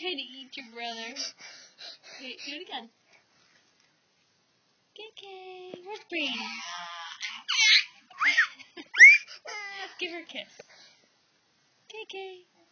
trying to eat your brother. Wait, do it again. KK, where's Brady? Let's give her a kiss. KK.